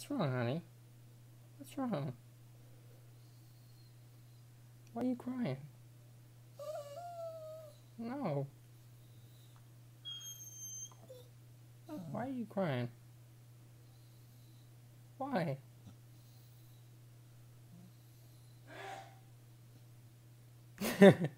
What's wrong, honey? What's wrong? Why are you crying? No. Why are you crying? Why?